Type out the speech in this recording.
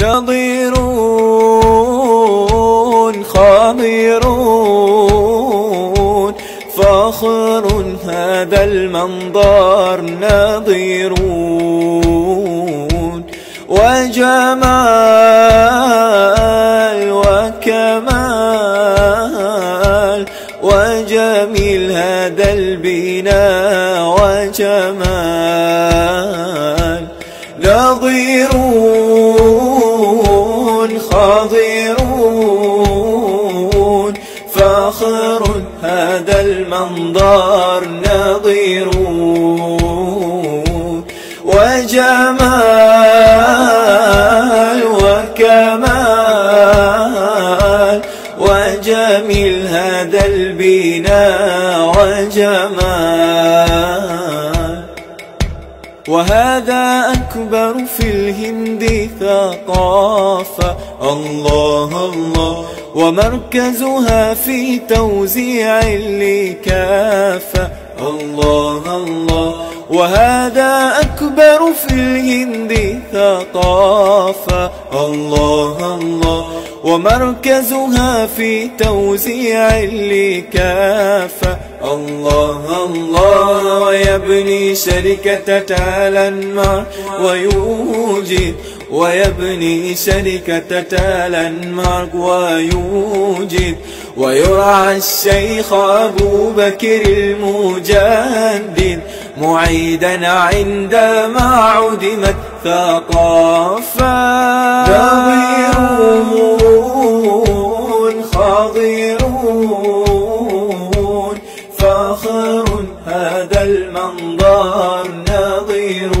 نظيرون خاضرون فخر هذا المنظر نظيرون. وجمال وكمال. وجميل هذا البناء وجمال. نظيرون. خاضرون فخر هذا المنظر نظيرون. وجمال وكمال وجميل هذا البناء وجمال. وهذا أكبر في الهند ثقافة. الله الله. ومركزها في توزيع لكافة الله الله. وهذا أكبر في الهند ثقافة. الله الله. ومركزها في توزيع لكافة الله الله. ويبني شركة تالنمار ويوجد ويبني شركة تالنمارك ويوجد ويرعى الشيخ أبو بكر المجدد معيدا عندما عدمت نظيره النظير